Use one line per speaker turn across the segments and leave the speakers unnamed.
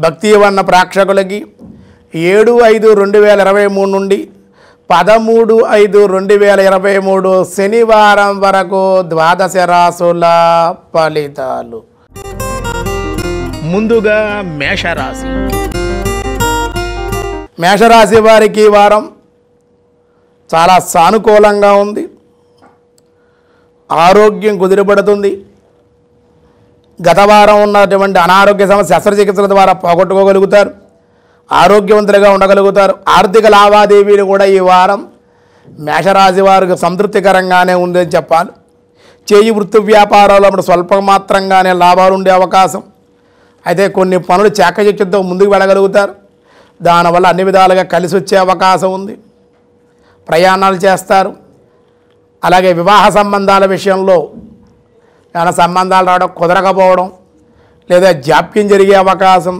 భక్తి వన్న ప్రేక్షకులకి ఏడు ఐదు రెండు వేల ఇరవై మూడు నుండి పదమూడు ఐదు రెండు వేల ఇరవై మూడు శనివారం వరకు ద్వాదశ రాసుల ఫలితాలు. ముందుగా మేషరాశి. మేషరాశి వారికి ఈ వారం చాలా సానుకూలంగా ఉంది. ఆరోగ్యం కుదిరిపడుతుంది. గత వారం ఉన్నటువంటి అనారోగ్య సమస్య శస్త్రచికిత్సల ద్వారా పోగొట్టుకోగలుగుతారు ఆరోగ్యవంతులుగా ఉండగలుగుతారు. ఆర్థిక లావాదేవీలు కూడా ఈ వారం మేషరాశి వారికి సంతృప్తికరంగానే ఉందని చెప్పాలి. చేయి వృత్తి వ్యాపారాలు అప్పుడు స్వల్ప మాత్రంగానే లాభాలు ఉండే అవకాశం. అయితే కొన్ని పనులు చాకచక్యంతో ముందుకు వెళ్ళగలుగుతారు. దానివల్ల అన్ని విధాలుగా కలిసి వచ్చే అవకాశం ఉంది. ప్రయాణాలు చేస్తారు. అలాగే వివాహ సంబంధాల విషయంలో ఏమైనా సంబంధాలు రావడం కుదరకపోవడం లేదా జాప్యం జరిగే అవకాశం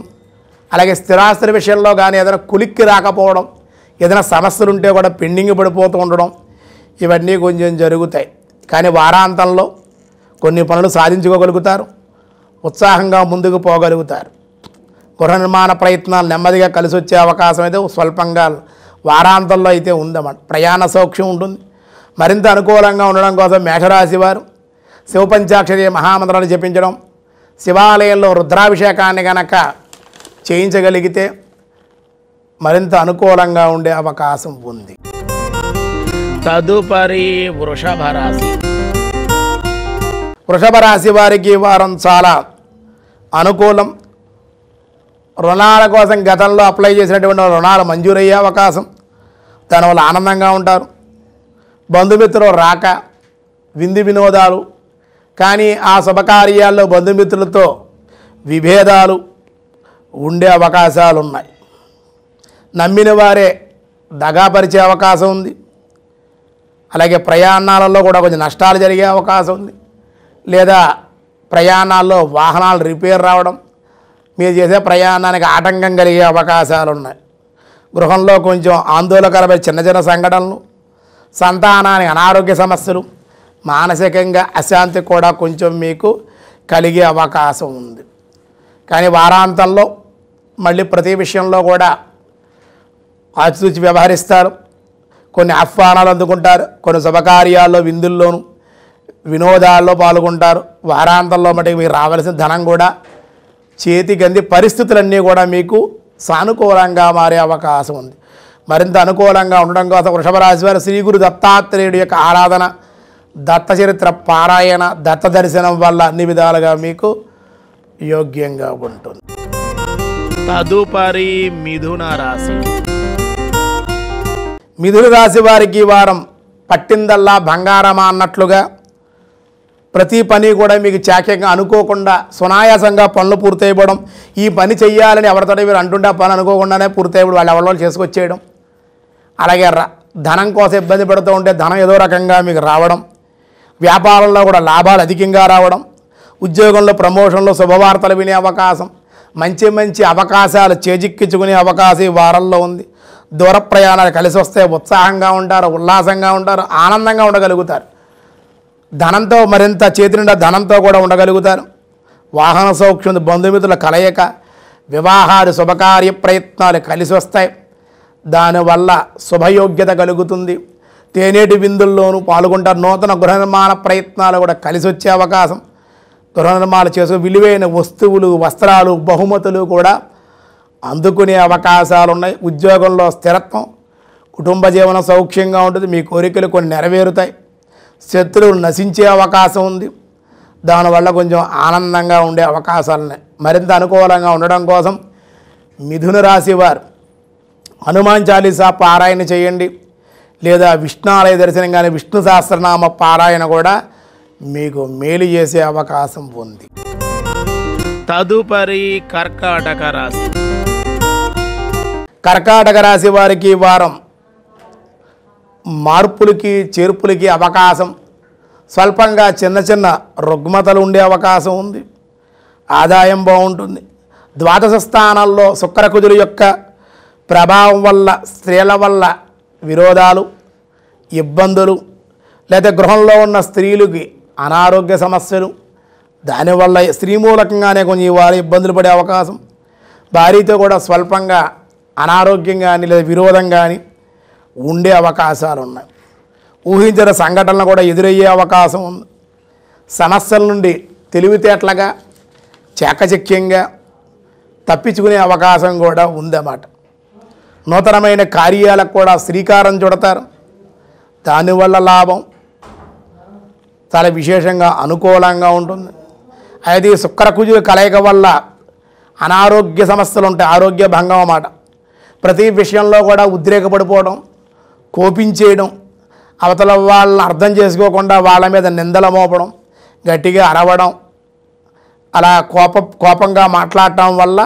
అలాగే స్థిరాస్తుల విషయంలో కానీ ఏదైనా కులిక్కి రాకపోవడం ఏదైనా సమస్యలు ఉంటే కూడా పెండింగ్ పడిపోతూ ఉండడం ఇవన్నీ కొంచెం జరుగుతాయి. కానీ వారాంతంలో కొన్ని పనులు సాధించుకోగలుగుతారు ఉత్సాహంగా ముందుకు పోగలుగుతారు. గృహ నిర్మాణ ప్రయత్నాలు నెమ్మదిగా కలిసి వచ్చే అవకాశం అయితే స్వల్పంగా వారాంతంలో అయితే ఉందన్నమాట. ప్రయాణ సౌక్ష్యం ఉంటుంది. మరింత అనుకూలంగా ఉండడం కోసం మేషరాశి వారు శివపంచాక్షరి మహామంత్రాలు జపించడం శివాలయంలో రుద్రాభిషేకాన్ని గనక చేయించగలిగితే మరింత అనుకూలంగా ఉండే అవకాశం ఉంది. తదుపరి వృషభ రాశి. వృషభ రాశి వారికి వారం చాలా అనుకూలం. రుణాల కోసం గతంలో అప్లై చేసినటువంటి రుణాలు మంజూరయ్యే అవకాశం. దానివల్ల ఆనందంగా ఉంటారు. బంధుమిత్రులు రాక విందు వినోదాలు కానీ ఆ శుభకార్యాల్లో బంధుమిత్రులతో విభేదాలు ఉండే అవకాశాలు ఉన్నాయి నమ్మిన వారే దగాపరిచే అవకాశం ఉంది. అలాగే ప్రయాణాలలో కూడా కొంచెం నష్టాలు జరిగే అవకాశం ఉంది. లేదా ప్రయాణాల్లో వాహనాలు రిపేర్ రావడం మీరు చేసే ప్రయాణానికి ఆటంకం కలిగే అవకాశాలు ఉన్నాయి గృహంలో కొంచెం ఆందోళనకరమైన చిన్న చిన్న సంఘటనలు సంతానానికి అనారోగ్య సమస్యలు మానసికంగా అశాంతి కూడా కొంచెం మీకు కలిగే అవకాశం ఉంది. కానీ వారాంతంలో మళ్ళీ ప్రతి విషయంలో కూడా ఆచితూచి వ్యవహరిస్తారు. కొన్ని ఆహ్వానాలు అందుకుంటారు. కొన్ని శుభకార్యాల్లో విందుల్లోనూ వినోదాల్లో పాల్గొంటారు. వారాంతంలో మటుకు మీకు రావాల్సిన ధనం కూడా చేతికి అంది పరిస్థితులన్నీ కూడా మీకు సానుకూలంగా మారే అవకాశం ఉంది. మరింత అనుకూలంగా ఉండడం కోసం వృషభ రాశి వారు శ్రీ గురు దత్తాత్రేయుడు యొక్క ఆరాధన దత్త చరిత్ర పారాయణ దత్త దర్శనం వల్ల అన్ని విధాలుగా మీకు యోగ్యంగా ఉంటుంది. తదుపరి మిథున రాశి. మిథున రాశి వారికి వారం పట్టిందల్లా బంగారమా అన్నట్లుగా ప్రతి పని కూడా మీకు చాక్యంగా అనుకోకుండా సునాయాసంగా పనులు పూర్తయిపోవడం ఈ పని చెయ్యాలని ఎవరితో మీరు అంటుంటే ఆ పని అనుకోకుండానే పూర్తయిపోవడం వాళ్ళు ఎవరి వాళ్ళు చేసుకొచ్చేయడం. అలాగే ర- ధనం కోసం ఇబ్బంది పడుతూ ఉంటే ధనం ఏదో రకంగా మీకు రావడం వ్యాపారంలో కూడా లాభాలు అధికంగా రావడం ఉద్యోగంలో ప్రమోషన్లో శుభవార్తలు వినే అవకాశం మంచి మంచి అవకాశాలు చేజిక్కించుకునే అవకాశం ఈ వారంలో ఉంది. దూర ప్రయాణాలు కలిసి వస్తే ఉత్సాహంగా ఉంటారు ఉల్లాసంగా ఉంటారు ఆనందంగా ఉండగలుగుతారు. ధనంతో మరింత చేతి నిండా ధనంతో కూడా ఉండగలుగుతారు. వాహన సౌఖ్యం బంధుమిత్రుల కలయిక వివాహాలు శుభకార్య ప్రయత్నాలు కలిసి వస్తాయి. దానివల్ల శుభయోగ్యత కలుగుతుంది. తేనేటి విందుల్లోనూ పాల్గొంటారు. నూతన గృహ నిర్మాణ ప్రయత్నాలు కూడా కలిసి వచ్చే అవకాశం. గృహ నిర్మాణాలు చేసే విలువైన వస్తువులు వస్త్రాలు బహుమతులు కూడా అందుకునే అవకాశాలు ఉన్నాయి ఉద్యోగంలో స్థిరత్వం కుటుంబ జీవనం సౌఖ్యంగా ఉంటుంది. మీ కోరికలు కొన్ని నెరవేరుతాయి. శత్రువులు నశించే అవకాశం ఉంది. దానివల్ల కొంచెం ఆనందంగా ఉండే అవకాశాలు ఉన్నాయి. మరింత అనుకూలంగా ఉండడం కోసం మిథున రాశి వారు హనుమాన్ చాలీసా పారాయణ చేయండి. లేదా విష్ణాలయ దర్శనం కానీ విష్ణు సహస్రనామ పారాయణ కూడా మీకు మేలు చేసే అవకాశం ఉంది. తదుపరి కర్కాటక రాశి. కర్కాటక రాశి వారికి వారం మార్పులకి చేర్పులకి అవకాశం. స్వల్పంగా చిన్న చిన్న రుగ్మతలు ఉండే అవకాశం ఉంది. ఆదాయం బాగుంటుంది. ద్వాదశ స్థానాల్లో శుక్రకుజుల యొక్క ప్రభావం వల్ల స్త్రీల వల్ల విరోధాలు ఇబ్బందులు లేదా గృహంలో ఉన్న స్త్రీలకి అనారోగ్య సమస్యలు దానివల్ల స్త్రీ మూలకంగానే కొంచెం ఈ వారు ఇబ్బందులు పడే అవకాశం. భార్యతో కూడా స్వల్పంగా అనారోగ్యం కానీ లేదా విరోధం కానీ ఉండే అవకాశాలు ఉన్నాయి ఊహించిన సంఘటనలు కూడా ఎదురయ్యే అవకాశం ఉంది. సమస్యల నుండి తెలివితేటలుగా చాకచక్యంగా తప్పించుకునే అవకాశం కూడా ఉందన్నమాట. నూతనమైన కార్యాలకు కూడా శ్రీకారం చుడతారు. దానివల్ల లాభం చాలా విశేషంగా అనుకూలంగా ఉంటుంది. అయితే ఈ శుక్రకుజుల కలయిక వల్ల అనారోగ్య సమస్యలు ఉంటాయి. ఆరోగ్య భంగం అన్నమాట. ప్రతి విషయంలో కూడా ఉద్రేకపడిపోవడం కోపించేయడం అవతల వాళ్ళని అర్థం చేసుకోకుండా వాళ్ళ మీద నిందల మోపడం గట్టిగా అరవడం అలా కోప కోపంగా మాట్లాడటం వల్ల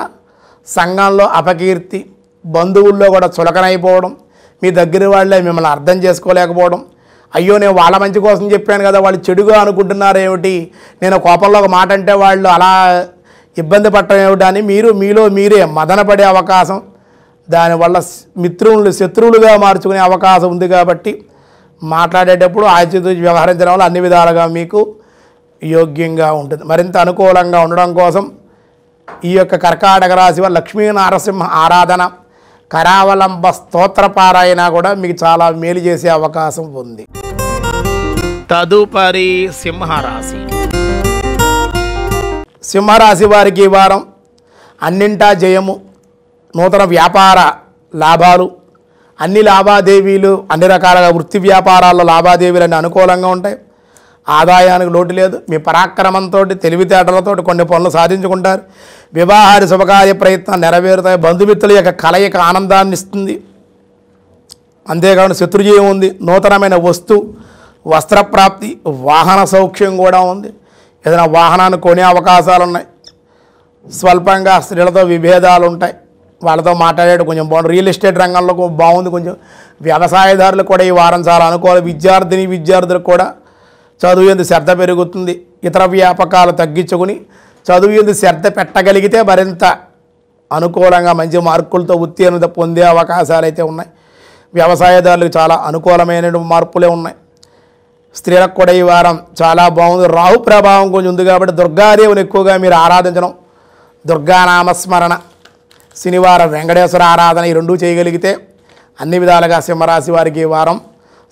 సంఘంలో అపకీర్తి బంధువుల్లో కూడా చులకనైపోవడం మీ దగ్గర వాళ్ళే మిమ్మల్ని అర్థం చేసుకోలేకపోవడం. అయ్యో నేను వాళ్ళ మంచి కోసం చెప్పాను కదా వాళ్ళు చెడుగా అనుకుంటున్నారు ఏమిటి? నేను కోపంలో ఒక మాట అంటే వాళ్ళు అలా ఇబ్బంది పడటం ఏమిటి అని మీరు మీలో మీరే మదనపడే అవకాశం. దానివల్ల మిత్రువులు శత్రువులుగా మార్చుకునే అవకాశం ఉంది కాబట్టి మాట్లాడేటప్పుడు ఆచితూచి వ్యవహరించడం వల్ల అన్ని విధాలుగా మీకు యోగ్యంగా ఉంటుంది. మరింత అనుకూలంగా ఉండడం కోసం ఈ యొక్క కర్కాటక రాశి వల్ల లక్ష్మీ నారసింహ ఆరాధన కరావలంబ స్తోత్ర పారాయణ కూడా మీకు చాలా మేలు చేసే అవకాశం ఉంది. తదుపరి సింహరాశి. సింహరాశి వారికి ఈ వారం అన్నింటా జయము నూతన వ్యాపార లాభాలు అన్ని లావాదేవీలు అన్ని రకాలుగా వృత్తి వ్యాపారాల్లో లావాదేవీలు అన్ని అనుకూలంగా ఉంటాయి. ఆదాయానికి లోటు లేదు. మీ పరాక్రమంతో తెలివితేటలతో కొన్ని పనులు సాధించుకుంటారు. వివాహాది శుభకార్య ప్రయత్నం నెరవేరుతాయి. బంధుమిత్రుల యొక్క కలయిక ఆనందాన్ని ఇస్తుంది. అంతేకాకుండా శత్రుజయం ఉంది. నూతనమైన వస్తు వస్త్రప్రాప్తి వాహన సౌఖ్యం కూడా ఉంది. ఏదైనా వాహనాన్ని కొనే అవకాశాలు ఉన్నాయి స్వల్పంగా స్త్రీలతో విభేదాలు ఉంటాయి. వాళ్ళతో మాట్లాడేట కొంచెం బాగుంది. రియల్ ఎస్టేట్ రంగంలో బాగుంది. కొంచెం వ్యవసాయదారులు కూడా ఈ వారం చాలా అనుకోవాలి విద్యార్థిని విద్యార్థులకు కూడా చదువు ఎందు శ్రద్ధ పెరుగుతుంది. ఇతర వ్యాపకాలు తగ్గించుకుని చదువు ఎందు శ్రద్ధ పెట్టగలిగితే మరింత అనుకూలంగా మంచి మార్కులతో ఉత్తీర్ణత పొందే అవకాశాలు అయితే ఉన్నాయి. వ్యవసాయదారులకు చాలా అనుకూలమైన మార్పులే ఉన్నాయి. స్త్రీలకు కూడా ఈ వారం చాలా బాగుంది. రాహు ప్రభావం కొంచెం ఉంది కాబట్టి దుర్గాదేవుని ఎక్కువగా మీరు ఆరాధించడం దుర్గానామస్మరణ శనివారం వెంకటేశ్వర ఆరాధన ఈ రెండూ చేయగలిగితే అన్ని విధాలుగా సింహరాశి వారికి ఈ వారం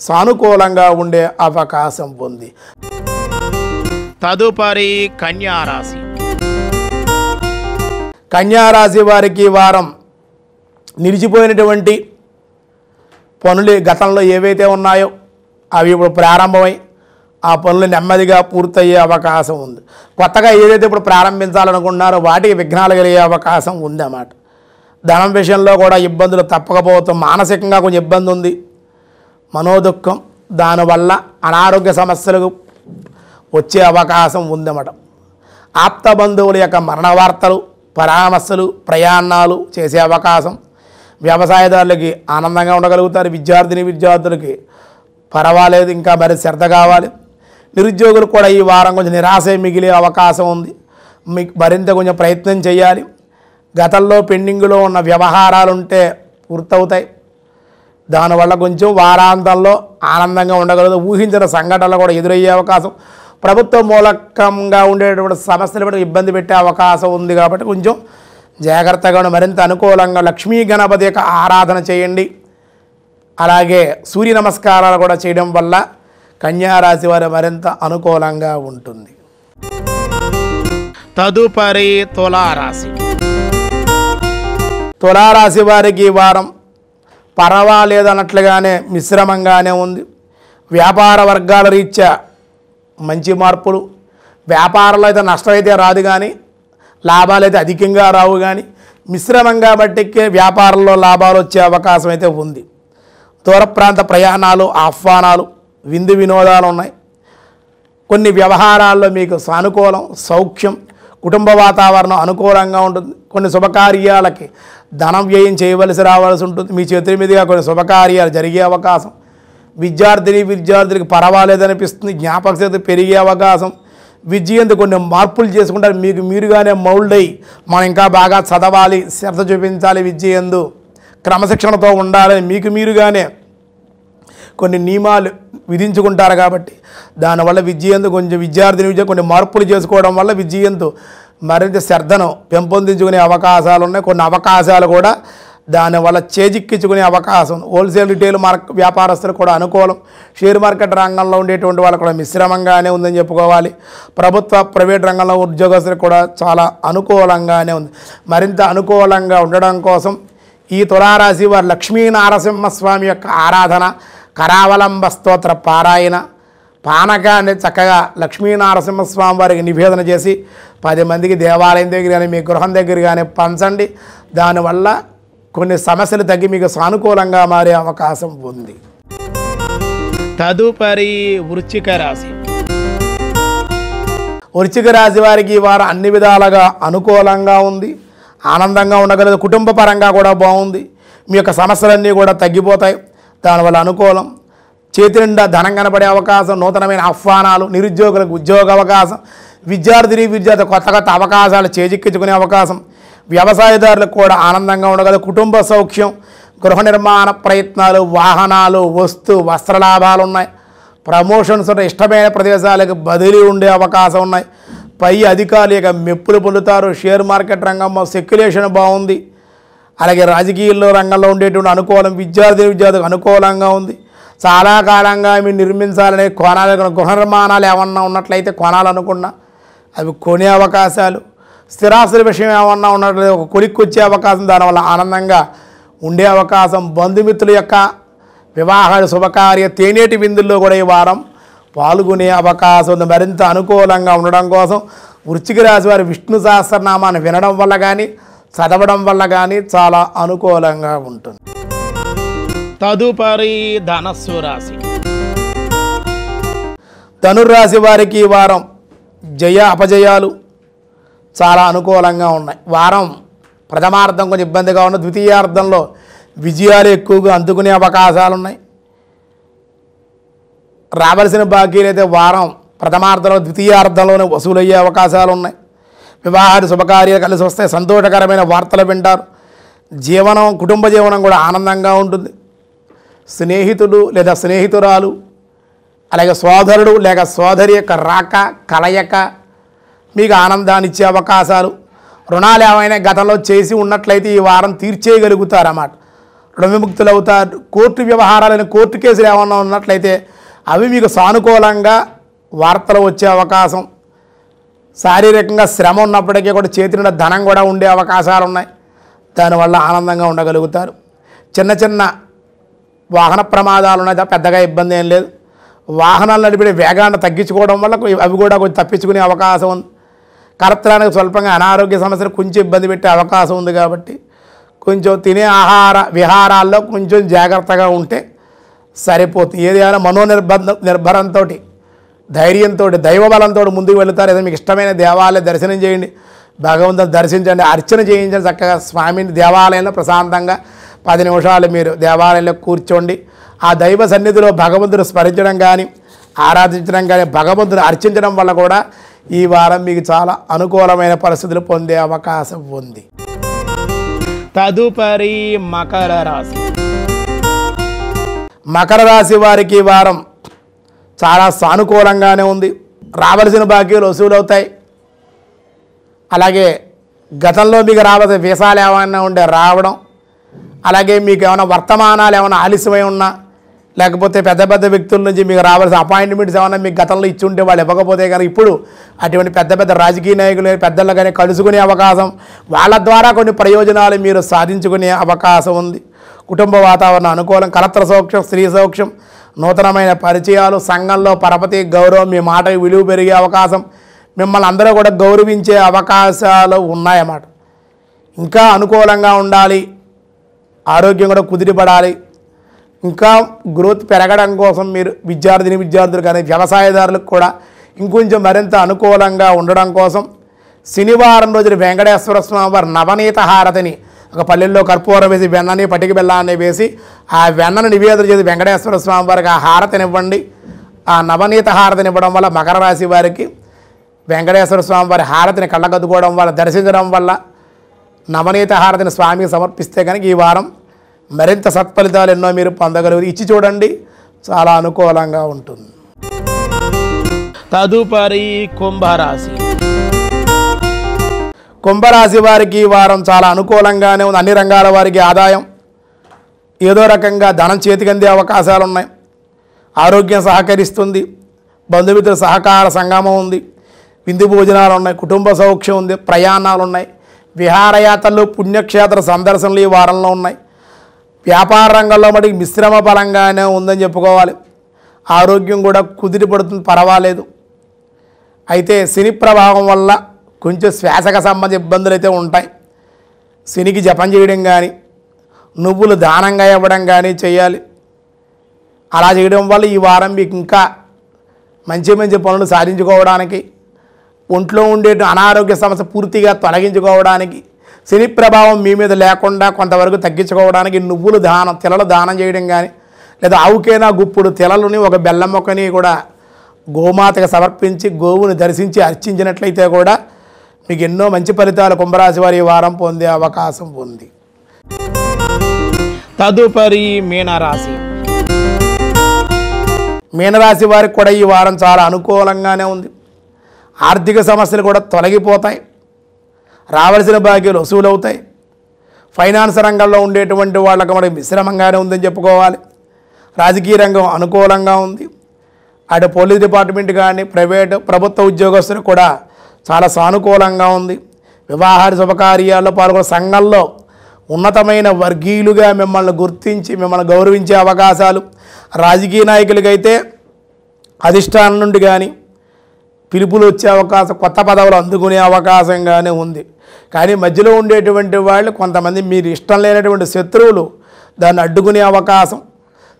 సానుకూలంగా ఉండే అవకాశం ఉంది. తదుపరి కన్యారాశి కన్యారాశి వారికి వారం నిలిచిపోయినటువంటి పనులు గతంలో ఏవైతే ఉన్నాయో అవి ఇప్పుడు ప్రారంభమై ఆ పనులు నెమ్మదిగా పూర్తయ్యే అవకాశం ఉంది. కొత్తగా ఏదైతే ఇప్పుడు ప్రారంభించాలనుకుంటున్నారో వాటికి విఘ్నాలు కలిగే అవకాశం ఉంది అన్నమాట ధనం విషయంలో కూడా ఇబ్బందులు తప్పకపోతే మానసికంగా కొంచెం ఇబ్బంది ఉంది. మనోదుఖం దానివల్ల అనారోగ్య సమస్యలు వచ్చే అవకాశం ఉందన్నమాట. ఆప్త బంధువుల యొక్క మరణ వార్తలు పరామర్శలు ప్రయాణాలు చేసే అవకాశం. వ్యవసాయదారులకి ఆనందంగా ఉండగలుగుతారు. విద్యార్థిని విద్యార్థులకి పర్వాలేదు ఇంకా మరి శ్రద్ధ కావాలి. నిరుద్యోగులు కూడా ఈ వారం కొంచెం నిరాశ మిగిలే అవకాశం ఉంది. మీకు మరింత కొంచెం ప్రయత్నం చేయాలి. గతంలో పెండింగ్లో ఉన్న వ్యవహారాలు ఉంటే పూర్తవుతాయి. దానివల్ల కొంచెం వారాంతంలో ఆనందంగా ఉండగలదు. ఊహించిన సంఘటనలు కూడా ఎదురయ్యే అవకాశం. ప్రభుత్వ మూలకంగా ఉండేటువంటి సమస్యలు బట్టి ఇబ్బంది పెట్టే అవకాశం ఉంది కాబట్టి కొంచెం జాగ్రత్తగా మరింత అనుకూలంగా లక్ష్మీ గణపతి యొక్క ఆరాధన చేయండి. అలాగే సూర్య నమస్కారాలు కూడా చేయడం వల్ల కన్యారాశి వారు మరింత అనుకూలంగా ఉంటుంది. తదుపరి తులారాశి. తులారాశి వారికి వారం పర్వాలేదన్నట్లుగానే మిశ్రమంగానే ఉంది. వ్యాపార వర్గాల రీత్యా మంచి మార్పులు. వ్యాపారంలో అయితే నష్టం అయితే రాదు కానీ లాభాలు అయితే అధికంగా రావు కానీ మిశ్రమంగా బట్టికే వ్యాపారంలో లాభాలు వచ్చే అవకాశం అయితే ఉంది. దూర ప్రాంత ప్రయాణాలు ఆహ్వానాలు విందు వినోదాలు ఉన్నాయి. కొన్ని వ్యవహారాల్లో మీకు సానుకూలం సౌఖ్యం కుటుంబ వాతావరణం అనుకూలంగా ఉంటుంది. కొన్ని శుభకార్యాలకి ధనం వ్యయం చేయవలసి రావాల్సి ఉంటుంది. మీ చేతుల మీదుగా కొన్ని శుభకార్యాలు జరిగే అవకాశం. విద్యార్థిని విద్యార్థులకి పర్వాలేదనిపిస్తుంది జ్ఞాపక శక్తి పెరిగే అవకాశం. విద్యందు కొన్ని మార్పులు చేసుకుంటారు. మీకు మీరుగానే మౌల్డ్ అయ్యి మనం ఇంకా బాగా చదవాలి శ్రద్ధ చూపించాలి విద్య ఎందు క్రమశిక్షణతో ఉండాలని మీకు మీరుగానే కొన్ని నియమాలు విధించుకుంటారు కాబట్టి దానివల్ల విద్యందు కొంచెం విద్యార్థిని విద్య కొన్ని మార్పులు చేసుకోవడం వల్ల విద్యందు మరింత శ్రద్ధను పెంపొందించుకునే అవకాశాలు ఉన్నాయి కొన్ని అవకాశాలు కూడా దానివల్ల చేజిక్కించుకునే అవకాశం. హోల్సేల్ రిటైల్ మార్క్ వ్యాపారస్తులకు కూడా అనుకూలం. షేర్ మార్కెట్ రంగంలో ఉండేటువంటి వాళ్ళు కూడా మిశ్రమంగానే ఉందని చెప్పుకోవాలి. ప్రభుత్వ ప్రైవేట్ రంగంలో ఉద్యోగస్తులు కూడా చాలా అనుకూలంగానే ఉంది. మరింత అనుకూలంగా ఉండడం కోసం ఈ తులారాశి వారి లక్ష్మీ నారసింహస్వామి యొక్క ఆరాధన కరావలంబ స్తోత్ర పారాయణ పానకాన్ని చక్కగా లక్ష్మీ నారసింహస్వామి వారికి నివేదన చేసి పది మందికి దేవాలయం దగ్గర కానీ మీ గృహం దగ్గర కానీ పంచండి. దానివల్ల కొన్ని సమస్యలు తగ్గి మీకు సానుకూలంగా మారే అవకాశం ఉంది. తదుపరి వృచ్చిక రాశి. వృచ్చిక రాశి వారికి వారం అన్ని విధాలుగా అనుకూలంగా ఉంది. ఆనందంగా ఉండగలదు కుటుంబ పరంగా కూడా బాగుంది. మీ యొక్క సమస్యలన్నీ కూడా తగ్గిపోతాయి. దానివల్ల అనుకూలం. చేతి నిండా ధనం కనబడే అవకాశం నూతనమైన ఆహ్వానాలు నిరుద్యోగులకు ఉద్యోగ అవకాశం విద్యార్థిని విద్యార్థి కొత్త కొత్త అవకాశాలు చేజిక్కించుకునే అవకాశం వ్యవసాయదారులకు కూడా ఆనందంగా ఉండగలదు కుటుంబ సౌఖ్యం గృహ నిర్మాణ ప్రయత్నాలు వాహనాలు వస్తు వస్త్ర లాభాలు ఉన్నాయి. ప్రమోషన్స్ ఉన్న ఇష్టమైన ప్రదేశాలకు బదిలీ ఉండే అవకాశం ఉన్నాయి. పై అధికారులు ఇక మెప్పులు పొందుతారు. షేర్ మార్కెట్ రంగంలో సెక్యులేషన్ బాగుంది. అలాగే రాజకీయాల్లో రంగంలో ఉండేటువంటి అనుకూలం విద్యార్థి విద్యార్థులకు అనుకూలంగా ఉంది. చాలా కాలంగా మీరు నిర్మించాలనే కోణాలు గృహ నిర్మాణాలు ఏమన్నా ఉన్నట్లయితే కొనాలనుకున్నా అవి కొనే అవకాశాలు. స్థిరాస్తుల విషయం ఏమన్నా ఉన్నట్లయితే ఒక కొలిక్కి వచ్చే అవకాశం దానివల్ల ఆనందంగా ఉండే అవకాశం. బంధుమిత్రుల యొక్క వివాహాలు శుభకార్య తేనేటి విందుల్లో కూడా ఈ వారం పాల్గొనే అవకాశం ఉంది. మరింత అనుకూలంగా ఉండడం కోసం వృశ్చిక రాశి వారి విష్ణు సహస్రనామాన్ని వినడం వల్ల కానీ చదవడం వల్ల కానీ చాలా అనుకూలంగా ఉంటుంది. తదుపరి ధనస్సు రాశి. ధనుర్రాశి వారికి ఈ వారం జయ అపజయాలు చాలా అనుకూలంగా ఉన్నాయి. వారం ప్రథమార్థం కొంచెం ఇబ్బందిగా ఉన్న ద్వితీయార్థంలో విజయాలు ఎక్కువగా అందుకునే అవకాశాలు ఉన్నాయి. రావలసిన బాకీలు అయితే వారం ప్రథమార్థంలో ద్వితీయార్థంలోనే వసూలయ్యే అవకాశాలు ఉన్నాయి. వివాహాలు శుభకార్యాలు కలిసి వస్తే సంతోషకరమైన వార్తలు వింటారు. జీవనం కుటుంబ జీవనం కూడా ఆనందంగా ఉంటుంది. స్నేహితుడు లేదా స్నేహితురాలు అలాగే సోదరుడు లేక సోదరి యొక్క రాక కలయక మీకు ఆనందాన్ని ఇచ్చే అవకాశాలు రుణాలు ఏమైనా గతంలో చేసి ఉన్నట్లయితే ఈ వారం తీర్చేయగలుగుతారు అన్నమాట రుణ విముక్తులు అవుతారు. కోర్టు వ్యవహారాలైన కోర్టు కేసులు ఏమన్నా ఉన్నట్లయితే అవి మీకు సానుకూలంగా వార్తలు వచ్చే అవకాశం. శారీరకంగా శ్రమ ఉన్నప్పటికీ కూడా చేతి నిండా ధనం కూడా ఉండే అవకాశాలు ఉన్నాయి. దానివల్ల ఆనందంగా ఉండగలుగుతారు. చిన్న చిన్న వాహన ప్రమాదాలు ఉన్నాయి పెద్దగా ఇబ్బంది ఏం లేదు. వాహనాలు నడిపే వేగాన్ని తగ్గించుకోవడం వల్ల అవి కూడా కొంచెం తప్పించుకునే అవకాశం ఉంది. కరత్రానికి స్వల్పంగా అనారోగ్య సమస్యలు కొంచెం ఇబ్బంది పెట్టే అవకాశం ఉంది కాబట్టి కొంచెం తినే ఆహార విహారాల్లో కొంచెం జాగ్రత్తగా ఉంటే సరిపోతుంది. ఏదైనా మనోనిర్బంధ నిర్భరంతో ధైర్యంతో దైవబలంతో ముందుకు వెళుతారు. ఏదైనా మీకు ఇష్టమైన దేవాలయం దర్శనం చేయండి భగవంతుని దర్శించండి అర్చన చేయించండి చక్కగా స్వామిని దేవాలయంలో ప్రశాంతంగా పది నిమిషాలు మీరు దేవాలయంలో కూర్చోండి. ఆ దైవ సన్నిధిలో భగవంతుడు స్మరించడం కానీ ఆరాధించడం కానీ భగవంతుని అర్చించడం వల్ల కూడా ఈ వారం మీకు చాలా అనుకూలమైన పరిస్థితులు పొందే అవకాశం ఉంది. తదుపరి మకర రాశి. మకర రాశి వారికి ఈ వారం చాలా సానుకూలంగానే ఉంది. రావలసిన బాకీలు వసూలవుతాయి అలాగే గతంలో మీకు రావాల్సిన వీసాలు ఏమైనా ఉంటే రావడం అలాగే మీకు ఏమైనా వర్తమానాలు ఏమైనా ఆలస్యమై ఉన్నా లేకపోతే పెద్ద పెద్ద వ్యక్తుల నుంచి మీకు రావాల్సిన అపాయింట్మెంట్స్ ఏమైనా మీకు గతంలో ఇచ్చి ఉంటే వాళ్ళు ఇవ్వకపోతే కానీ ఇప్పుడు అటువంటి పెద్ద పెద్ద రాజకీయ నాయకులు పెద్దలు కానీ కలుసుకునే అవకాశం వాళ్ళ ద్వారా కొన్ని ప్రయోజనాలు మీరు సాధించుకునే అవకాశం ఉంది. కుటుంబ వాతావరణం అనుకూలం కలత్ర సౌఖ్యం స్త్రీ సౌఖ్యం నూతనమైన పరిచయాలు సంఘంలో పరపతి గౌరవం మీ మాట విలువ పెరిగే అవకాశం మిమ్మల్ని అందరూ కూడా గౌరవించే అవకాశాలు ఉన్నాయన్నమాట. ఇంకా అనుకూలంగా ఉండాలి. ఆరోగ్యం కూడా కుదిరిపడాలి. ఇంకా గ్రోత్ పెరగడం కోసం మీరు విద్యార్థిని విద్యార్థులు కానీ వ్యవసాయదారులకు కూడా ఇంకొంచెం మరింత అనుకూలంగా ఉండడం కోసం శనివారం రోజున వెంకటేశ్వర స్వామి వారి నవనీత హారతిని ఒక పల్లెల్లో కర్పూరం వేసి వెన్నని పటికి బెల్లాన్ని వేసి ఆ వెన్నను నివేదన చేసి వెంకటేశ్వర స్వామి వారికి ఆ హారతినివ్వండి. ఆ నవనీత హారతిని ఇవ్వడం వల్ల మకర రాశి వారికి వెంకటేశ్వర స్వామి వారి హారతిని కళ్ళగద్దుకోవడం వల్ల దర్శించడం వల్ల నవనీత హారతిని స్వామికి సమర్పిస్తే కనుక ఈ వారం మరింత సత్ఫలితాలు ఎన్నో మీరు పొందగలరు ఇచ్చి చూడండి. చాలా అనుకూలంగా ఉంటుంది. తదుపరి కుంభరాశి. కుంభరాశి వారికి ఈ వారం చాలా అనుకూలంగానే ఉంది. అన్ని రంగాల వారికి ఆదాయం ఏదో రకంగా ధనం చేతికి అందే అవకాశాలు ఉన్నాయి. ఆరోగ్యం సహకరిస్తుంది. బంధుమిత్రుల సహకార సంగమం ఉంది. విందు భోజనాలు ఉన్నాయి. కుటుంబ సౌఖ్యం ఉంది. ప్రయాణాలు ఉన్నాయి. విహారయాత్రలు పుణ్యక్షేత్ర సందర్శనలు ఈ వారంలో ఉన్నాయి. వ్యాపార రంగంలో మటుకు మిశ్రమ బలంగానే ఉందని చెప్పుకోవాలి. ఆరోగ్యం కూడా కుదిరి పడుతుంది పర్వాలేదు. అయితే శని ప్రభావం వల్ల కొంచెం శ్వాసక సంబంధ ఇబ్బందులు అయితే ఉంటాయి. శనికి జపం చేయడం కానీ నువ్వులు దానంగా ఇవ్వడం కానీ చేయాలి. అలా చేయడం వల్ల ఈ వారం మీకు ఇంకా మంచి మంచి పనులు సాధించుకోవడానికి ఒంట్లో ఉండే అనారోగ్య సమస్య పూర్తిగా తొలగించుకోవడానికి శని ప్రభావం మీ మీద లేకుండా కొంతవరకు తగ్గించుకోవడానికి నువ్వులు దానం తిలలు దానం చేయడం కానీ లేదా ఆవుకైనా గుప్పుడు తిలలుని ఒక బెల్లం మొక్కని కూడా గోమాతకు సమర్పించి గోవుని దర్శించి అర్చించినట్లయితే కూడా మీకు ఎన్నో మంచి ఫలితాలు కుంభరాశి వారి ఈ వారం పొందే అవకాశం ఉంది. తదుపరి మీనరాశి. మీనరాశి వారికి కూడా ఈ వారం చాలా అనుకూలంగానే ఉంది. ఆర్థిక సమస్యలు కూడా తొలగిపోతాయి. రావలసిన బాధ్యతలు వసూలవుతాయి. ఫైనాన్స్ రంగంలో ఉండేటువంటి వాళ్ళకి మనకి మిశ్రమంగానే ఉందని చెప్పుకోవాలి. రాజకీయ రంగం అనుకూలంగా ఉంది. అటు పోలీస్ డిపార్ట్మెంట్ కానీ ప్రైవేటు ప్రభుత్వ ఉద్యోగస్తులు కూడా చాలా సానుకూలంగా ఉంది. వివాహ శుభకార్యాల్లో పాల్గొనే సంఘంలో ఉన్నతమైన వర్గీయులుగా మిమ్మల్ని గుర్తించి మిమ్మల్ని గౌరవించే అవకాశాలు రాజకీయ నాయకులకైతే అధిష్టానం నుండి కానీ పిలుపులు వచ్చే అవకాశం కొత్త పదవులు అందుకునే అవకాశంగానే ఉంది. కానీ మధ్యలో ఉండేటువంటి వాళ్ళు కొంతమంది మీరు ఇష్టం లేనటువంటి శత్రువులు దాన్ని అడ్డుకునే అవకాశం.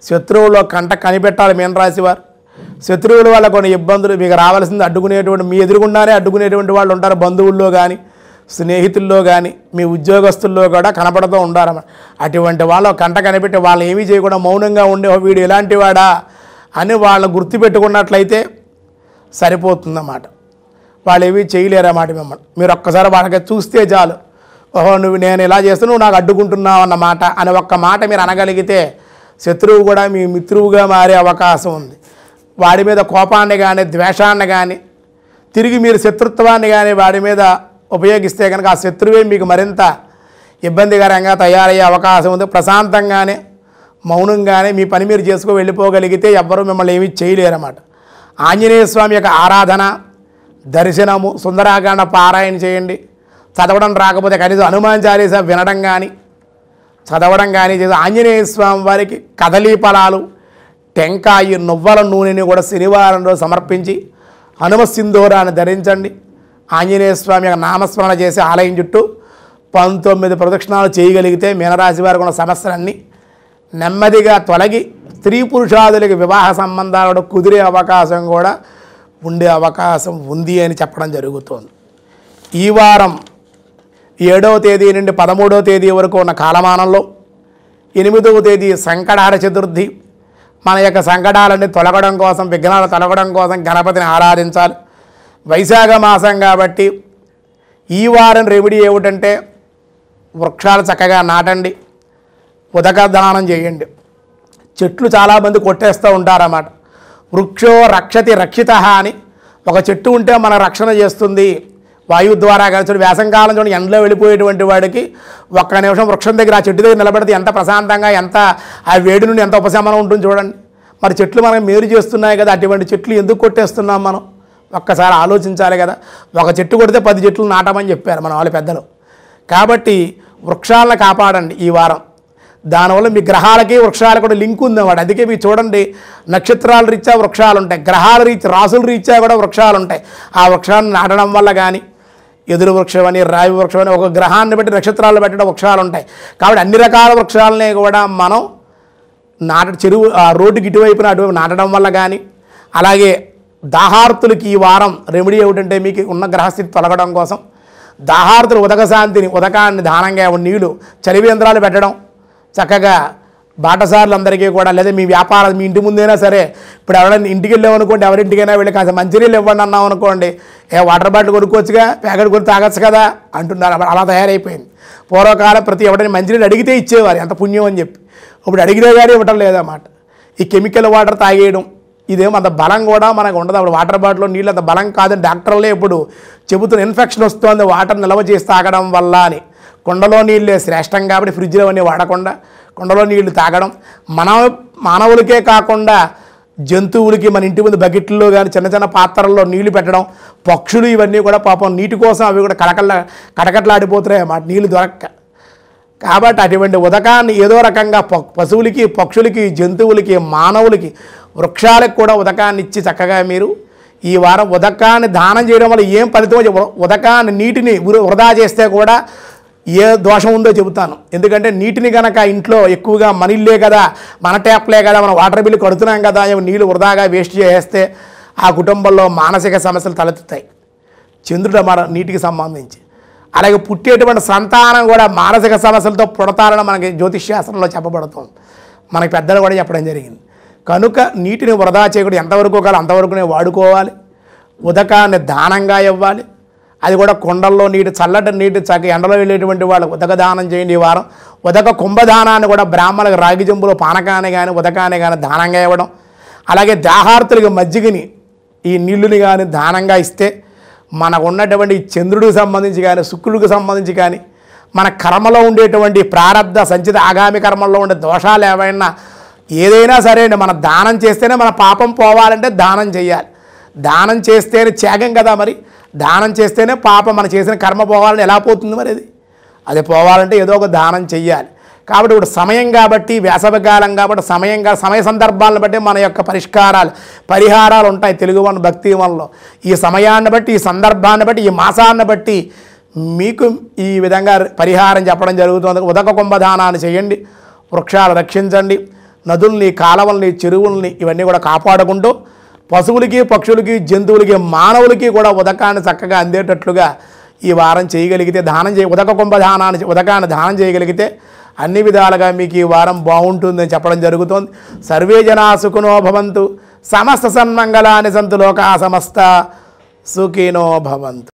శత్రువులో కంట కనిపెట్టాలి మీన రాశివారు. శత్రువుల వల్ల కొన్ని ఇబ్బందులు మీకు రావాల్సింది అడ్డుకునేటువంటి మీ ఎదురుగుండానే అడ్డుకునేటువంటి వాళ్ళు ఉంటారు బంధువుల్లో కానీ స్నేహితుల్లో కానీ మీ ఉద్యోగస్తుల్లో కూడా కనపడుతూ ఉండాలి అటువంటి వాళ్ళు కంట కనిపెట్టి వాళ్ళు ఏమీ చేయకుండా మౌనంగా ఉండే వీడు ఎలాంటి వాడా అని వాళ్ళని గుర్తుపెట్టుకున్నట్లయితే సరిపోతుందన్నమాట. వాళ్ళు ఏమీ చేయలేరన్నమాట మిమ్మల్ని. మీరు ఒక్కసారి వాళ్ళకి చూస్తే చాలు. ఓహో నువ్వు నేను ఇలా చేస్తే నువ్వు నాకు అడ్డుకుంటున్నావు అన్నమాట అని ఒక్క మాట మీరు అనగలిగితే శత్రువు కూడా మీ మిత్రువుగా మారే అవకాశం ఉంది. వాడి మీద కోపాన్ని కానీ ద్వేషాన్ని కానీ తిరిగి మీరు శత్రుత్వాన్ని కానీ వాడి మీద ఉపయోగిస్తే కనుక ఆ శత్రువే మీకు మరింత ఇబ్బందికరంగా తయారయ్యే అవకాశం ఉంది. ప్రశాంతంగానే మౌనంగానే మీ పని మీరు చేసుకుని వెళ్ళిపోగలిగితే ఎవ్వరూ మిమ్మల్ని ఏమీ చేయలేరన్నమాట. ఆంజనేయ స్వామి యొక్క ఆరాధన దర్శనము సుందరాకాండ పారాయణ చేయండి. చదవడం రాకపోతే కనీసం హనుమాన్ చాలీస వినడం కానీ చదవడం కానీ చేసి ఆంజనేయ స్వామి వారికి కదలీ ఫలాలు టెంకాయ నువ్వల నూనెని కూడా శనివారం రోజు సమర్పించి హనుమ సింధూరాన్ని ధరించండి. ఆంజనేయ స్వామి యొక్క నామస్మరణ చేసి ఆలయం చుట్టూ పంతొమ్మిది ప్రదక్షిణాలు చేయగలిగితే మీనరాశి వారికి ఉన్న సమస్యలన్నీ నెమ్మదిగా తొలగి స్త్రీ పురుషాదులకి వివాహ సంబంధాలు కుదిరే అవకాశం కూడా ఉండే అవకాశం ఉంది అని చెప్పడం జరుగుతోంది. ఈ వారం ఏడవ తేదీ నుండి పదమూడవ తేదీ వరకు ఉన్న కాలమానంలో ఎనిమిదవ తేదీ సంకటహర చతుర్థి. మన యొక్క సంకటాలని తొలగడం కోసం విఘ్నాలు తొలగడం కోసం గణపతిని ఆరాధించాలి. వైశాఖ మాసం కాబట్టి ఈ వారం రెమెడీ ఏమిటంటే వృక్షాలు చక్కగా నాటండి. ఉదక దానం చేయండి. చెట్లు చాలామంది కొట్టేస్తూ ఉంటారన్నమాట. వృక్షో రక్షతి రక్షిత అని ఒక చెట్టు ఉంటే మన రక్షణ చేస్తుంది. వాయువు ద్వారా కానీ చూడు వేసంకాలం చూడండి ఎండలో వెళ్ళిపోయేటువంటి వాడికి ఒక్క నిమిషం వృక్షం దగ్గర ఆ చెట్టు దగ్గర నిలబడితే ఎంత ప్రశాంతంగా ఎంత ఆ వేడి నుండి ఎంత ఉపశమనం ఉంటుంది చూడండి. మరి చెట్లు మనం మేలు చేస్తున్నాయి కదా అటువంటి చెట్లు ఎందుకు కొట్టేస్తున్నాం మనం? ఒక్కసారి ఆలోచించాలి కదా. ఒక చెట్టు కొడితే పది చెట్లు నాటమని చెప్పారు మన వాళ్ళ పెద్దలు. కాబట్టి వృక్షాలను కాపాడండి ఈ వారం. దానివల్ల మీ గ్రహాలకి వృక్షాలకు కూడా లింక్ ఉందన్నమాట. అందుకే మీరు చూడండి నక్షత్రాల రీత్యా వృక్షాలు ఉంటాయి గ్రహాల రీత్యా రాసుల రీత్యా కూడా వృక్షాలు ఉంటాయి ఆ వృక్షాన్ని నాటడం వల్ల కానీ ఎదురు వృక్షం అని రావి వృక్షం అని ఒక గ్రహాన్ని బట్టి నక్షత్రాలు పెట్టడం వృక్షాలు ఉంటాయి కాబట్టి అన్ని రకాల వృక్షాలని కూడా మనం నాట చెరువు ఆ రోడ్డుకి ఇటువైపున అటువైపు నాటడం వల్ల కానీ అలాగే దాహార్తులకి ఈ వారం రెమెడీ ఏమిటంటే మీకు ఉన్న గ్రహస్థితి తొలగడం కోసం దాహార్తులు ఉదక శాంతిని ఉదకాన్ని దానంగా నీళ్ళు చలివి యంత్రాలు పెట్టడం చక్కగా బాటసార్లందరికీ కూడా లేదా మీ వ్యాపారం మీ ఇంటి ముందైనా సరే ఇప్పుడు ఎవరైనా ఇంటికి వెళ్ళామనుకోండి ఎవరింటికైనా వెళ్ళి కాస్త మంచినీళ్ళు ఇవ్వండి అన్నాం అనుకోండి ఏ వాటర్ బాటిల్ కొనుక్కోవచ్చుగా ప్యాకెట్ కొని తాగొచ్చు కదా అంటున్నారు. అలా- తయారైపోయింది. పూర్వకాలం ప్రతి ఎవరైనా మంచినీళ్ళు అడిగితే ఇచ్చేవారు ఎంత పుణ్యం అని చెప్పి. ఇప్పుడు అడిగితే కానీ ఇవ్వటం లేదన్నమాట. ఈ కెమికల్ వాటర్ తాగేయడం ఇదేమో అంత బలం కూడా మనకు ఉండదు. అప్పుడు వాటర్ బాటిల్లో నీళ్ళు అంత బలం కాదని డాక్టర్లే ఇప్పుడు చెబుతున్న ఇన్ఫెక్షన్ వస్తుంది వాటర్ నిల్వ చేసి తాగడం వల్ల అని. కుండలో నీళ్ళే శ్రేష్టం కాబట్టి ఫ్రిడ్జ్లో అన్నీ వాడకుండా కుండలో నీళ్ళు తాగడం. మన మానవులకే కాకుండా జంతువులకి మన ఇంటి ముందు బకెట్లో కానీ చిన్న చిన్న పాత్రల్లో నీళ్ళు పెట్టడం పక్షులు ఇవన్నీ కూడా పాపం నీటి కోసం అవి కూడా కడకళ్ళ కడకట్లాడిపోతున్నాయి అన్నమాట. నీళ్ళు దొరక్క కాబట్టి అటువంటి ఉదకాన్ని ఏదో రకంగా పశువులకి పక్షులకి జంతువులకి మానవులకి వృక్షాలకు కూడా ఉదకాన్ని ఇచ్చి చక్కగా మీరు ఈ వారం ఉదకాన్ని దానం చేయడం వల్ల ఏం ఫలితం? ఉదకాన్ని నీటిని వృ- వృధా చేస్తే కూడా ఏ దోషం ఉందో చెబుతాను. ఎందుకంటే నీటిని కనుక ఇంట్లో ఎక్కువగా మనీళ్ళే కదా మన ట్యాప్లే కదా మనం వాటర్ బిల్లు కడుతున్నాం కదా ఏమో నీళ్ళు వృధాగా వేస్ట్ చేస్తే ఆ కుటుంబంలో మానసిక సమస్యలు తలెత్తుతాయి. చంద్రుడు మన నీటికి సంబంధించి. అలాగే పుట్టేటువంటి సంతానం కూడా మానసిక సమస్యలతో పుడతారని మనకి జ్యోతిష్ శాస్త్రంలో చెప్పబడుతుంది. మనకి పెద్దలు కూడా చెప్పడం జరిగింది. కనుక నీటిని వృధా చేయకుండా ఎంతవరకు కాదు అంతవరకునే వాడుకోవాలి. ఉదకాన్ని దానంగా ఇవ్వాలి. అది కూడా కుండల్లో నీటి చల్లటి నీటి చక్క ఎండలో వెళ్ళేటువంటి వాళ్ళు ఉదక దానం చేయండి ఈ వారం. ఉదక కుంభదానాన్ని కూడా బ్రాహ్మణులకు రాగి జంబులో పానకాన్ని కానీ ఉదకాన్ని కానీ దానంగా ఇవ్వడం. అలాగే దాహార్తులకి మజ్జిగని ఈ నీళ్ళుని కానీ దానంగా ఇస్తే మనకు ఉన్నటువంటి చంద్రుడికి సంబంధించి కానీ శుక్రుడికి సంబంధించి కానీ మన కర్మలో ఉండేటువంటి ప్రారంధ సంచిత ఆగామి కర్మల్లో ఉండే దోషాలు ఏవైనా ఏదైనా సరే అండి మన దానం చేస్తేనే మన పాపం పోవాలంటే దానం చేయాలి. దానం చేస్తేనే త్యాగం కదా మరి? దానం చేస్తేనే పాపం మనం చేసిన కర్మ పోవాలని ఎలా పోతుంది మరి అది? అది పోవాలంటే ఏదో ఒక దానం చెయ్యాలి. కాబట్టి ఇప్పుడు సమయం కాబట్టి వేసవకాలం కాబట్టి సమయంగా సమయ సందర్భాలను బట్టి మన యొక్క పరిష్కారాలు పరిహారాలు ఉంటాయి తెలుగు వన్ భక్తి వనలో. ఈ సమయాన్ని బట్టి ఈ సందర్భాన్ని బట్టి ఈ మాసాన్ని బట్టి మీకు ఈ విధంగా పరిహారం చెప్పడం జరుగుతుంది. ఉదక కుంభదానాన్ని చేయండి వృక్షాలు రక్షించండి నదుల్ని కాలవల్ని చెరువుల్ని ఇవన్నీ కూడా కాపాడుకుంటూ పశువులకి పక్షులకి జంతువులకి మానవులకి కూడా ఉదకాన్ని చక్కగా అందేటట్లుగా ఈ వారం చేయగలిగితే దానం చేయ ఉదక కుంభదానాన్ని ఉదకాన్ని దానం చేయగలిగితే అన్ని విధాలుగా మీకు ఈ వారం బాగుంటుందని చెప్పడం జరుగుతోంది. సర్వే జనా సుఖినో భవంతు. సమస్త సన్మంగళాని సంతు లోకా సమస్త సుఖినో భవంతు.